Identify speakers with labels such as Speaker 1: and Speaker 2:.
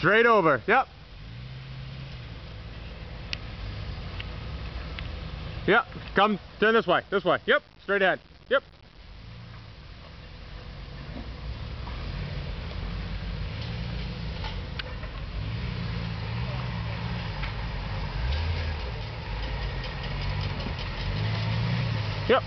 Speaker 1: Straight over. Yep. Yep. Come, turn this way. This way. Yep. Straight ahead. Yep. Yep.